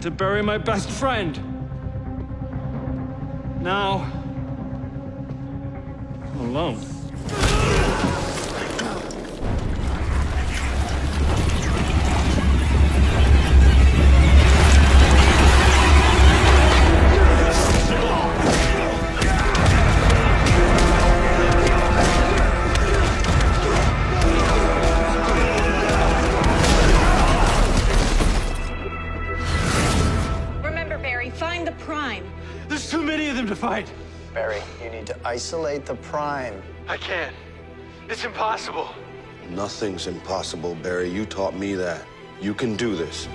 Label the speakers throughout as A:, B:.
A: to bury my best friend. Now, alone.
B: Find the Prime.
A: There's too many of them to fight.
C: Barry, you need to isolate the Prime.
A: I can't. It's impossible.
D: Nothing's impossible, Barry. You taught me that. You can do this.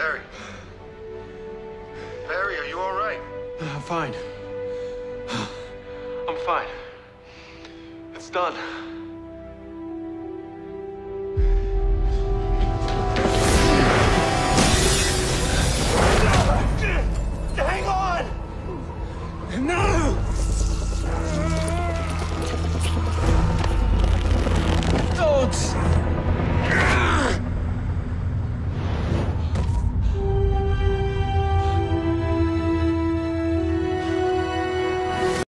E: Barry. Barry, are you all right?
A: Uh, I'm fine. I'm fine. It's done.